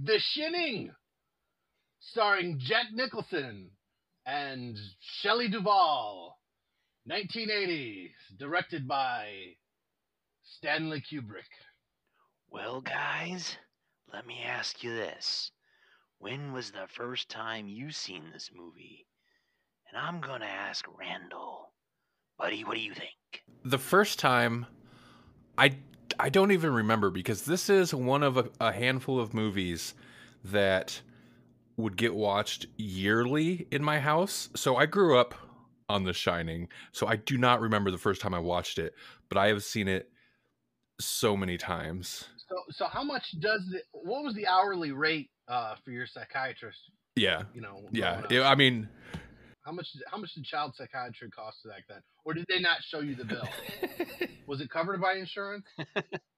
The Shining, starring Jack Nicholson and Shelley Duvall. 1980, directed by Stanley Kubrick. Well, guys, let me ask you this. When was the first time you seen this movie? And I'm going to ask Randal. Buddy, what do you think? The first time, I I don't even remember because this is one of a, a handful of movies that would get watched yearly in my house. So I grew up on The Shining, so I do not remember the first time I watched it, but I have seen it so many times. So, so how much does it? What was the hourly rate uh, for your psychiatrist? Yeah, You know, yeah. It- I mean, How much? How much did child psychiatry cost back then, or did they not show you the bill? was it covered by insurance?